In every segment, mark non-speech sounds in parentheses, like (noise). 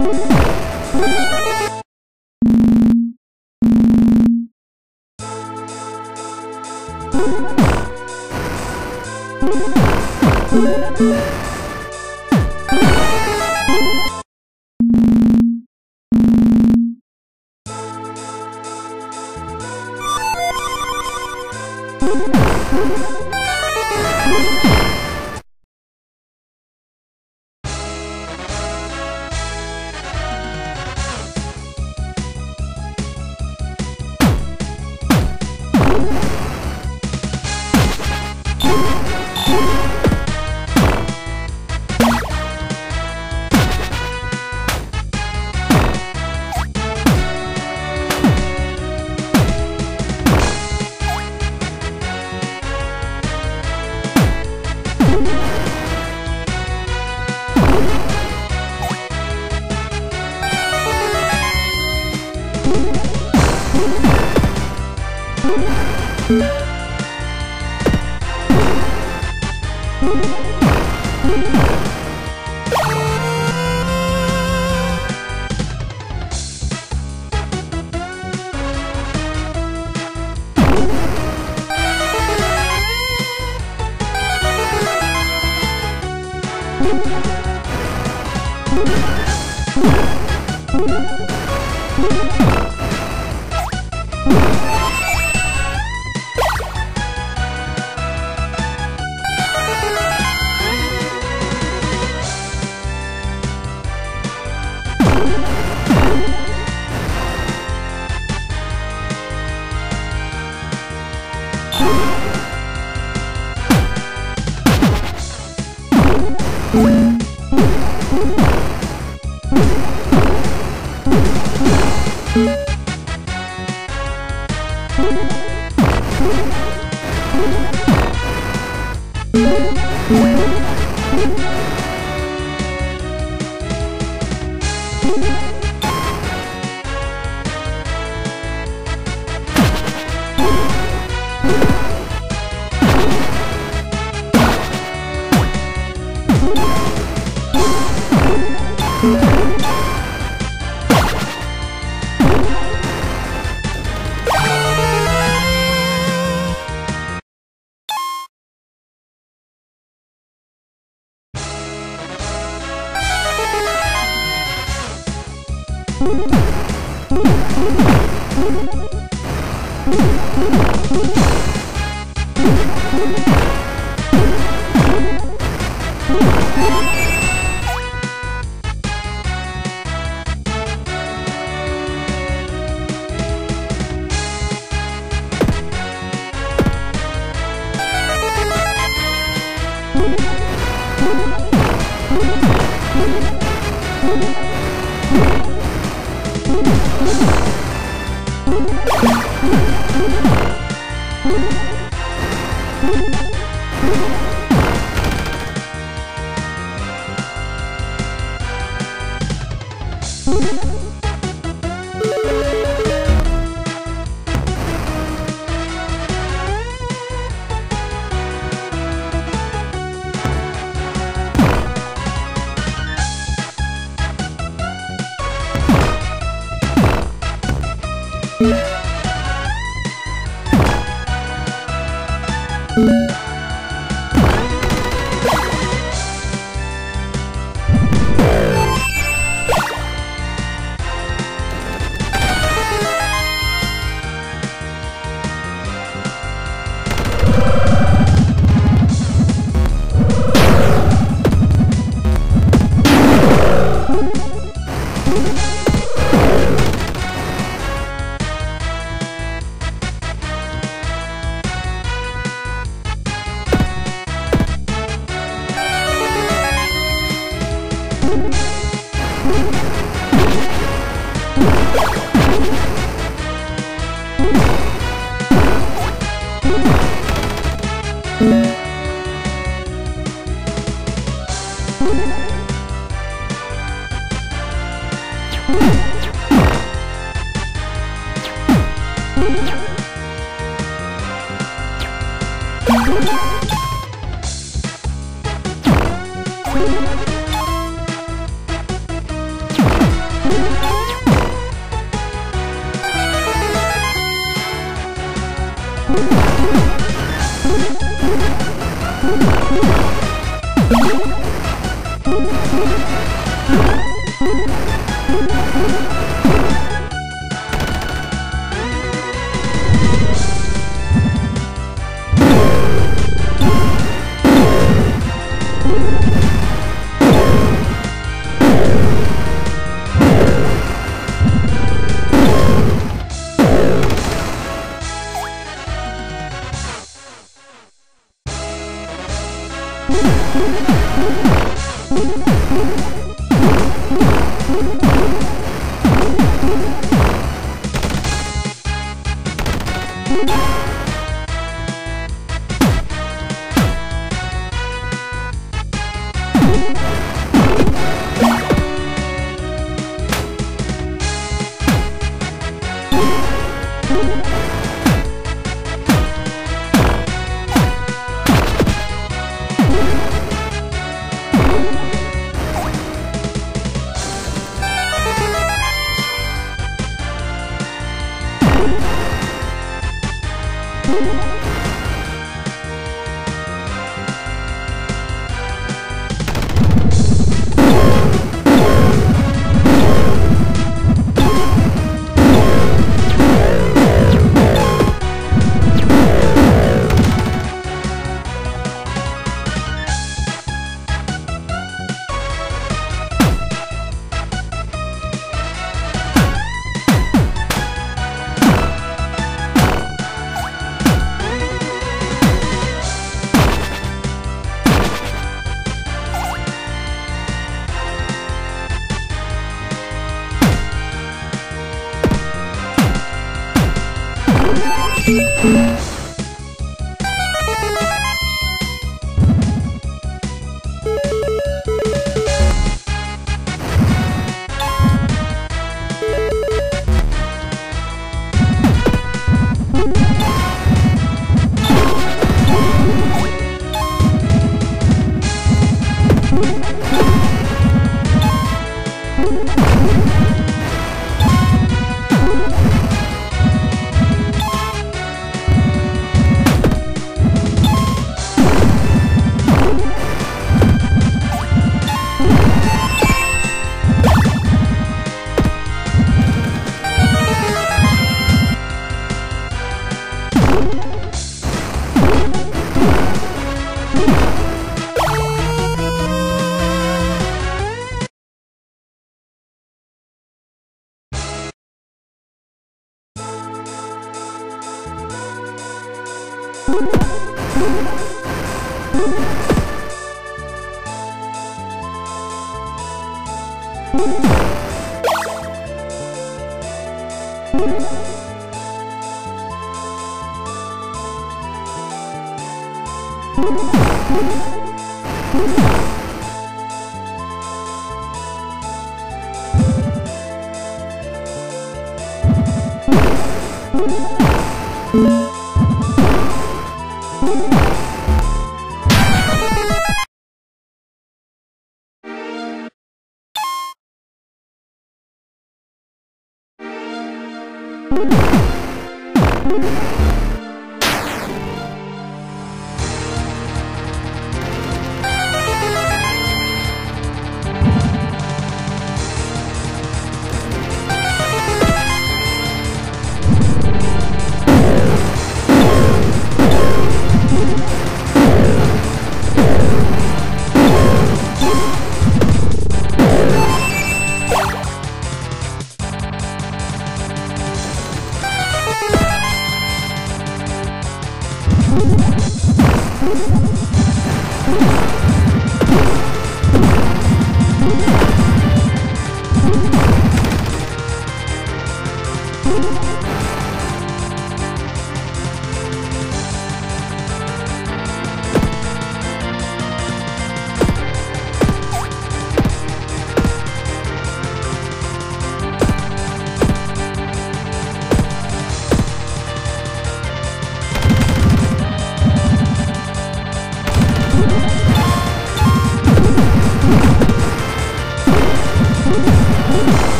Thank you.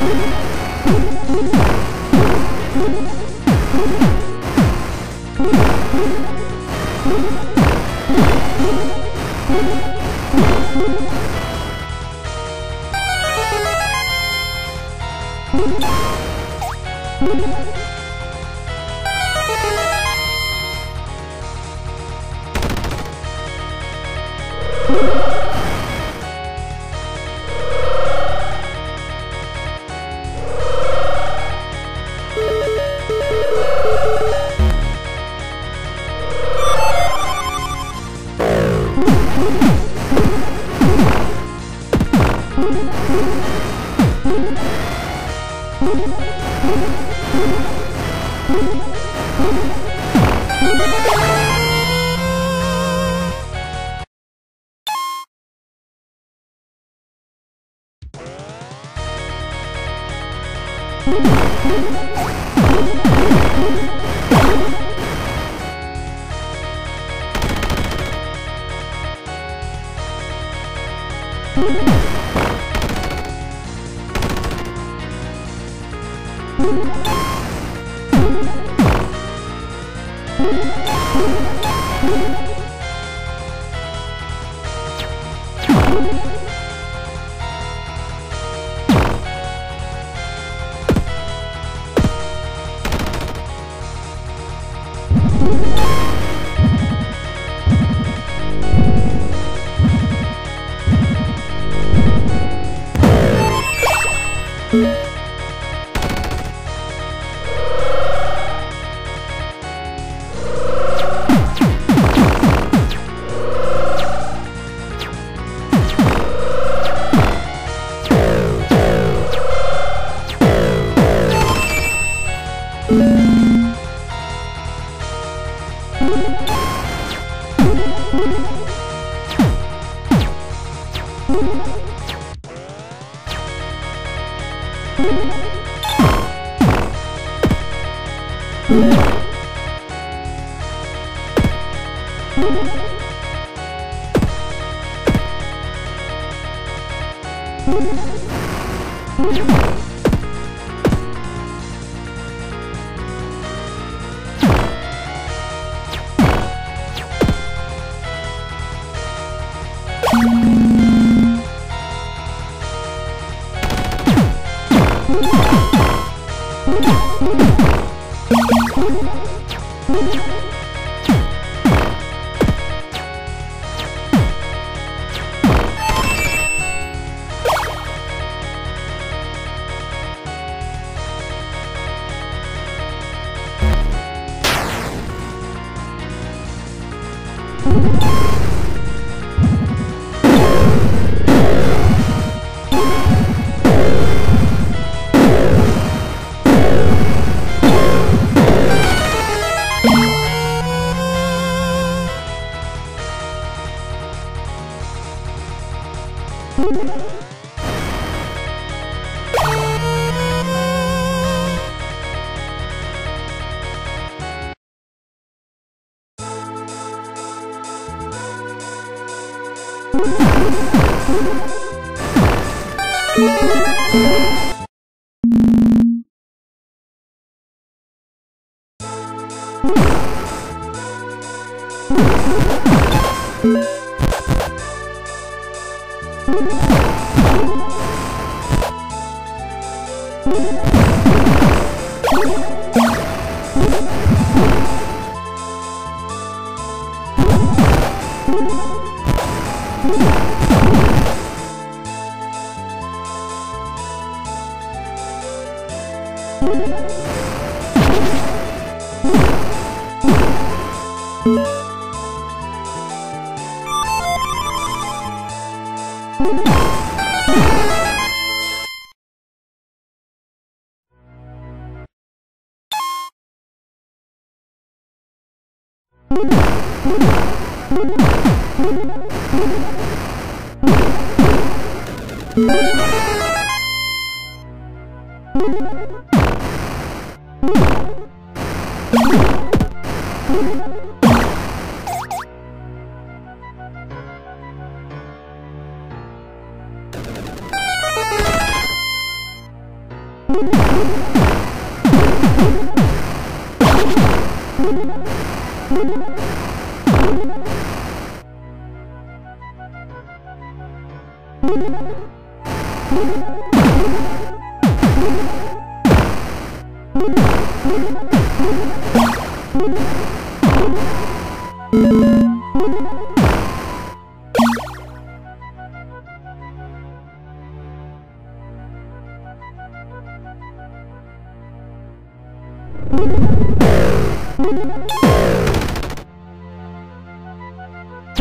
you (laughs)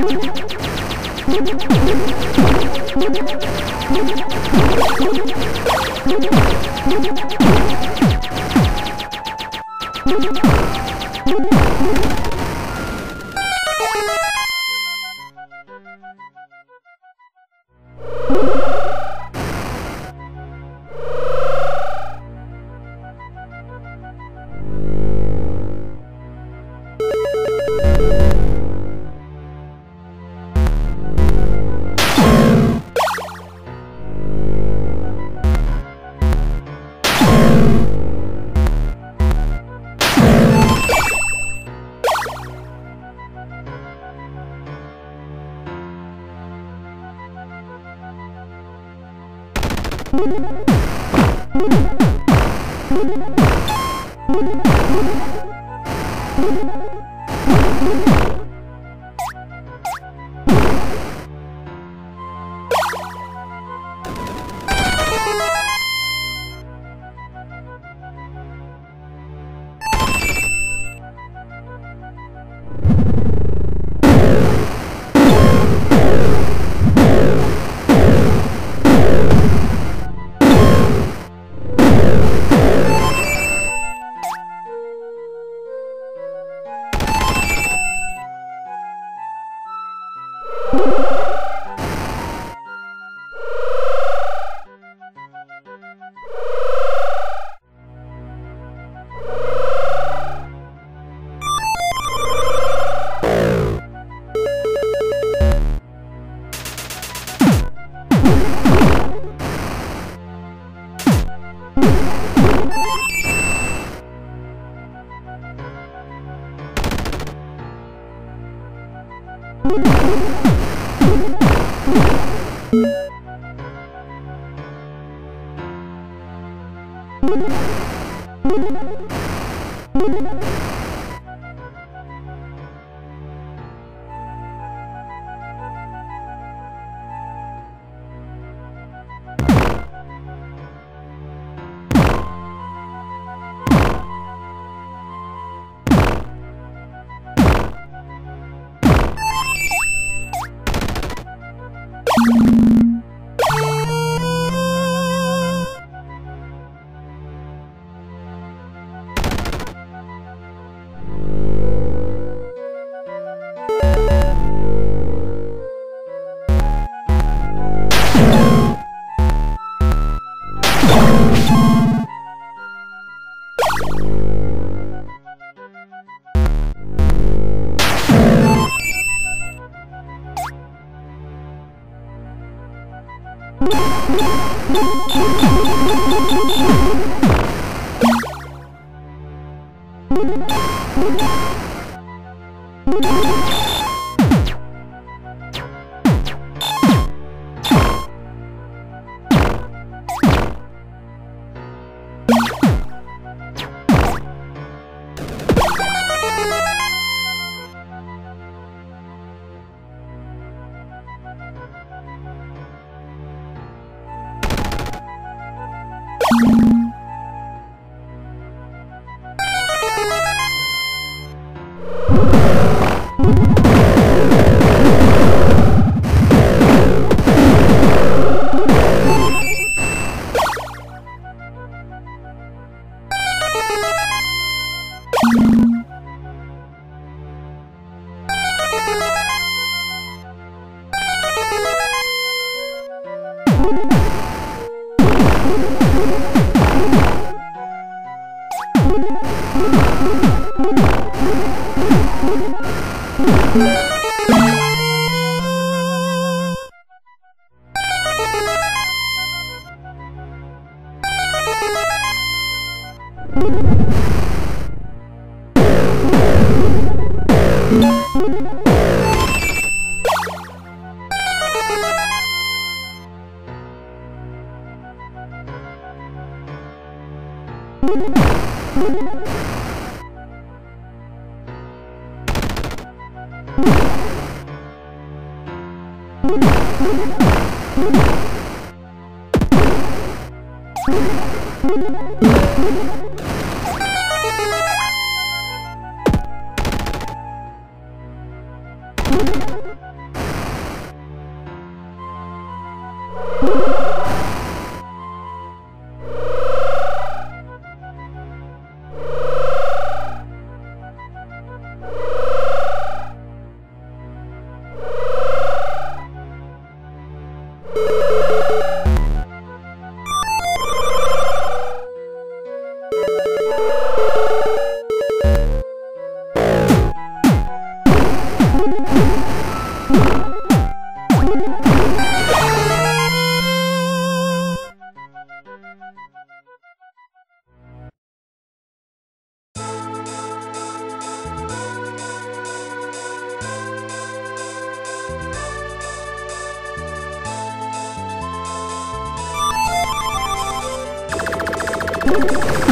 Thank you. you.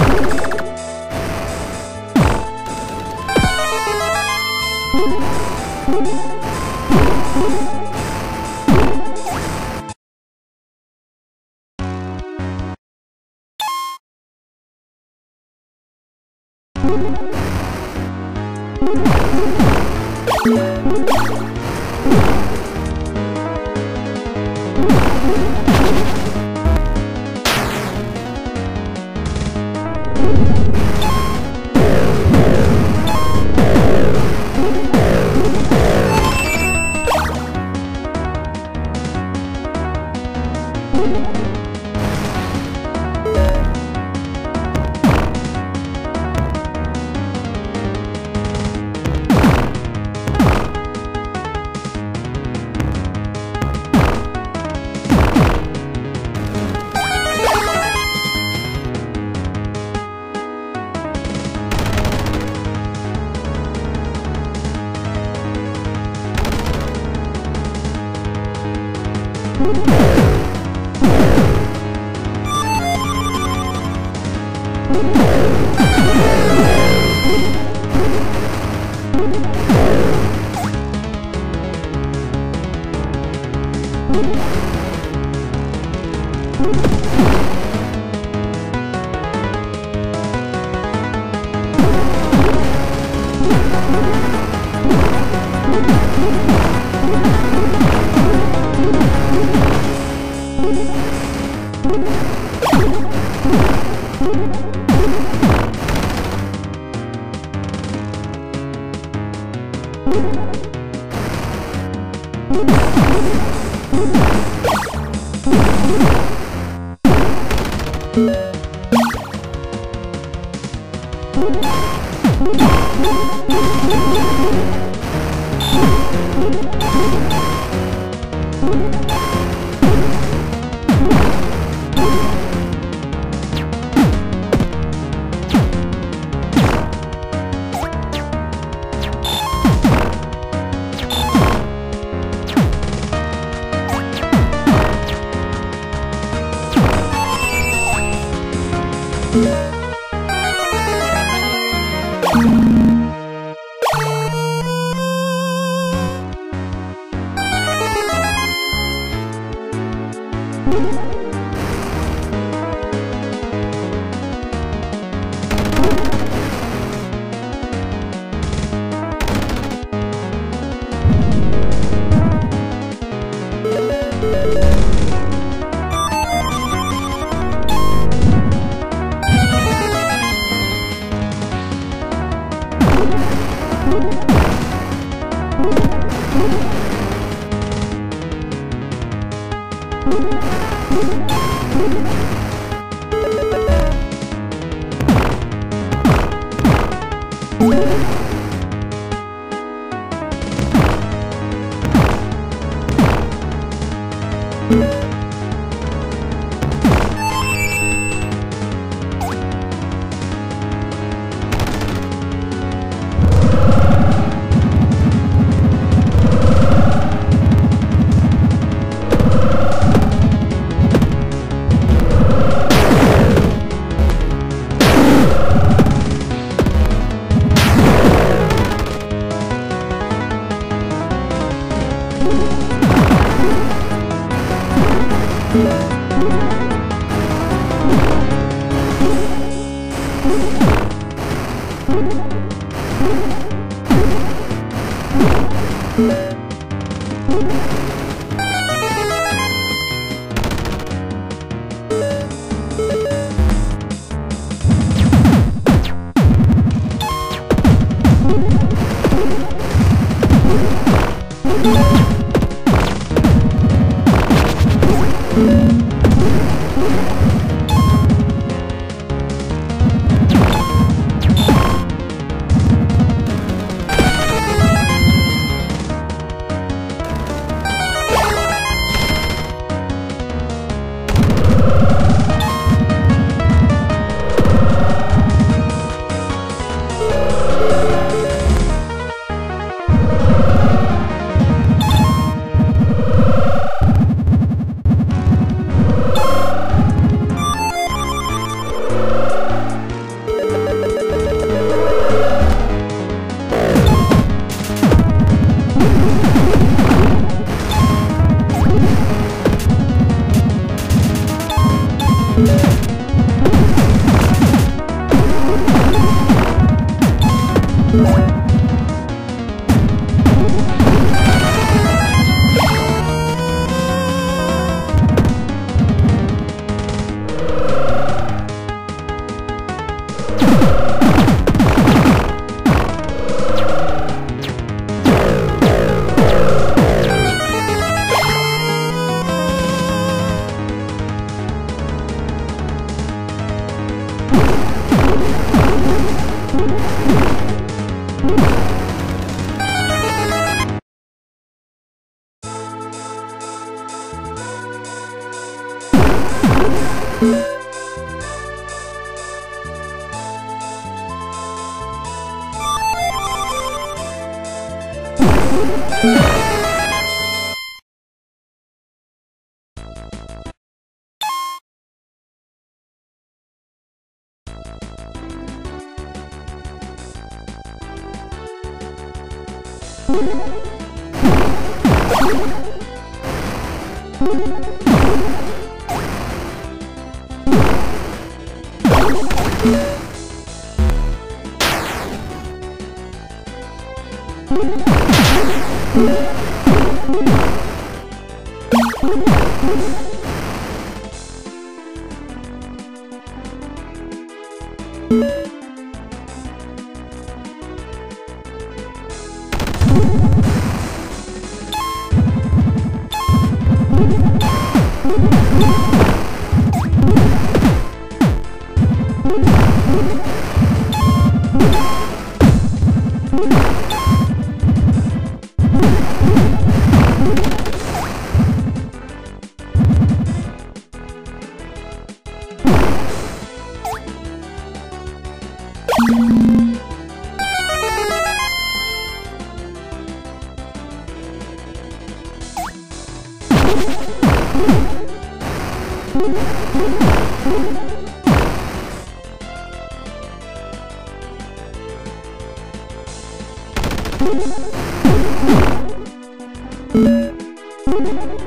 you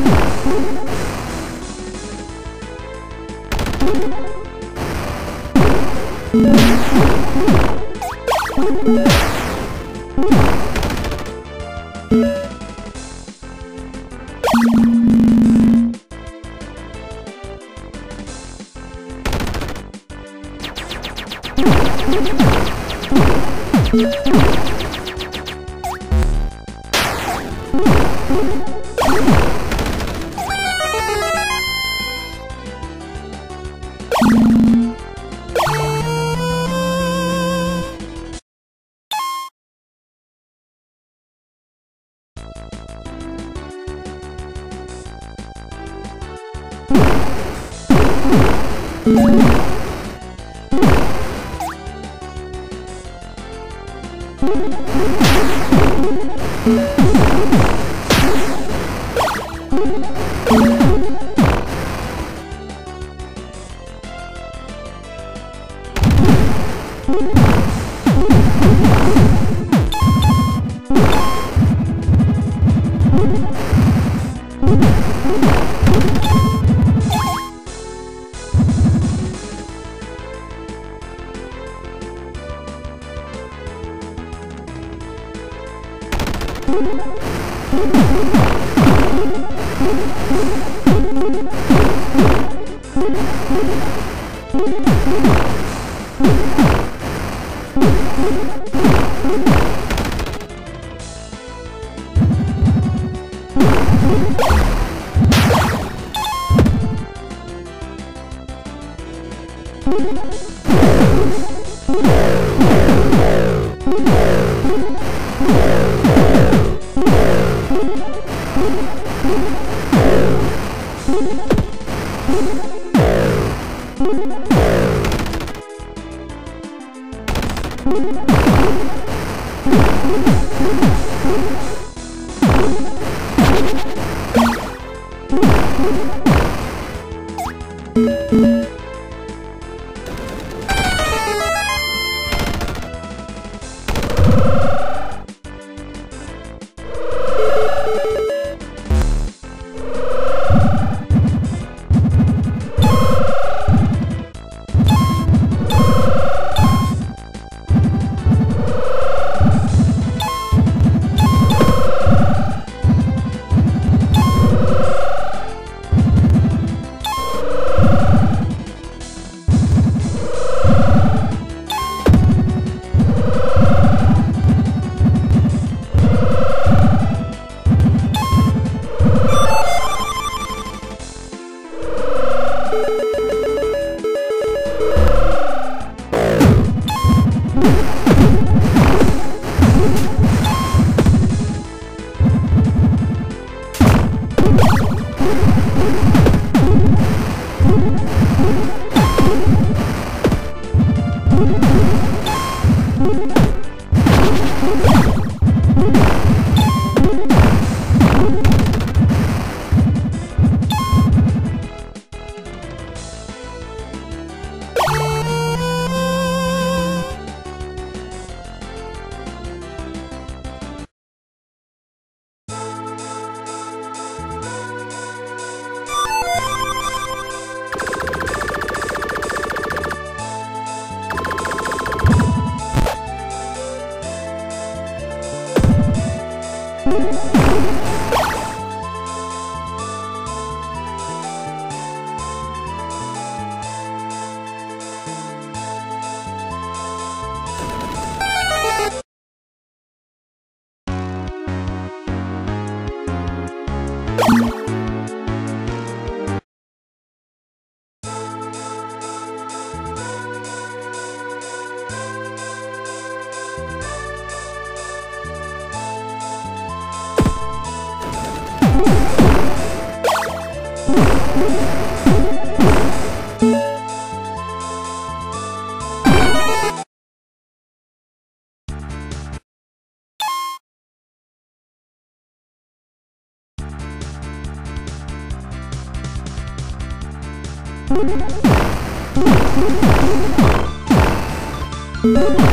you Thank you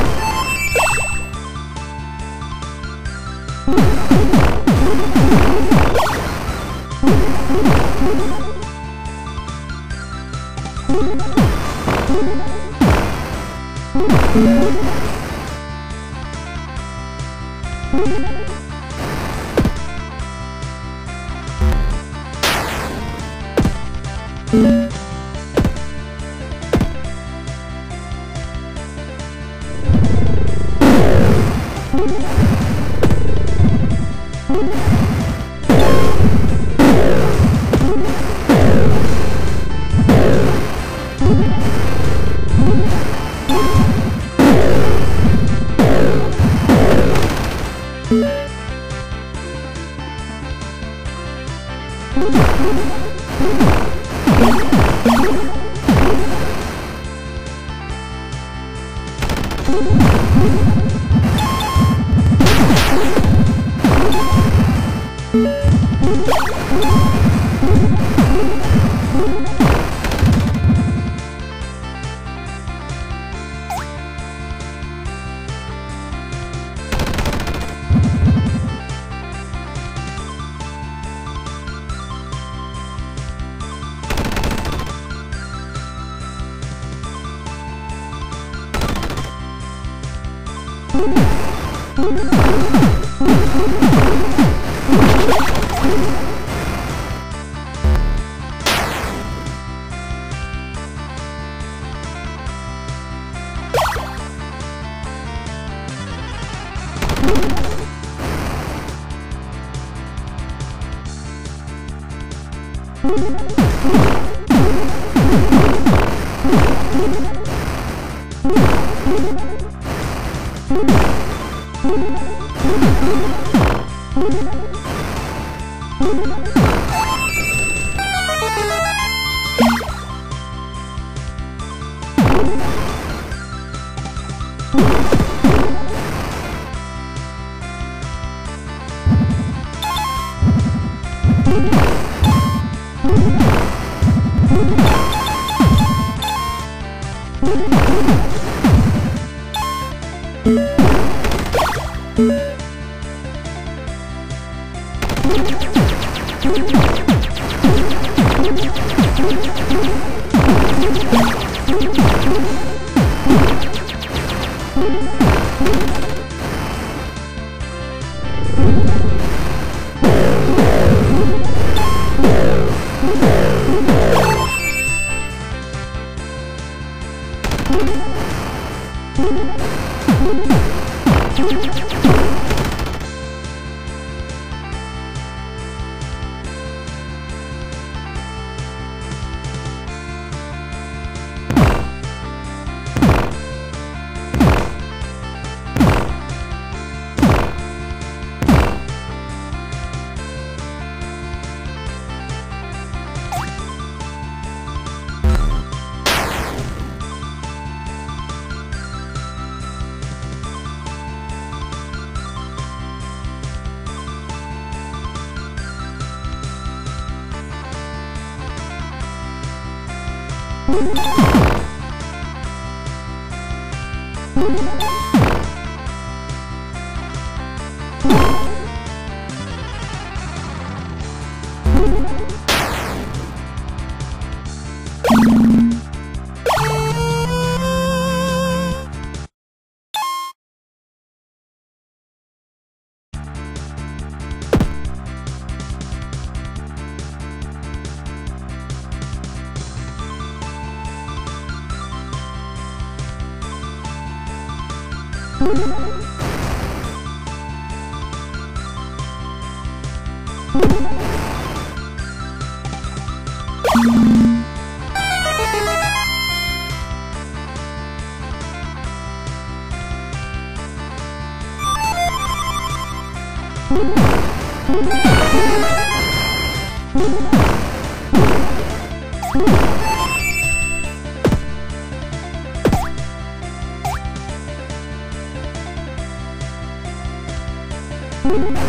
you.